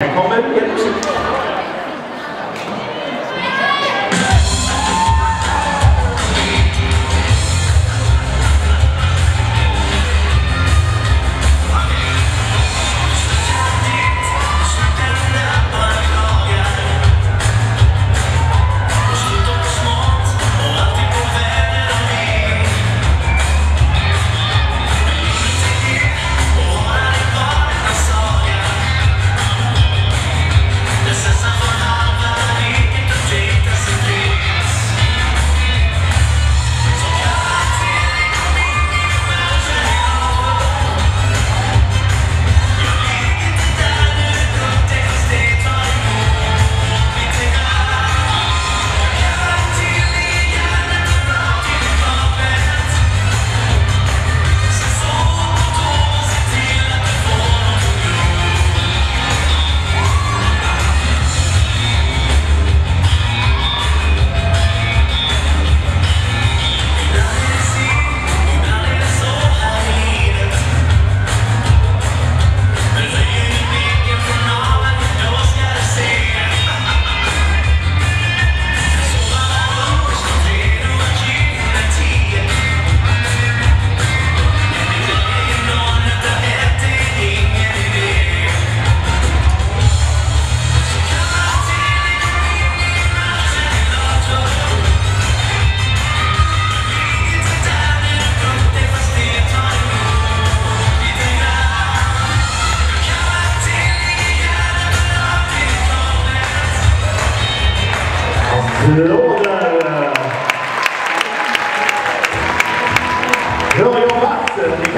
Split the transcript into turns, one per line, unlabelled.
Willkommen. applåder! Hör jag vattnet?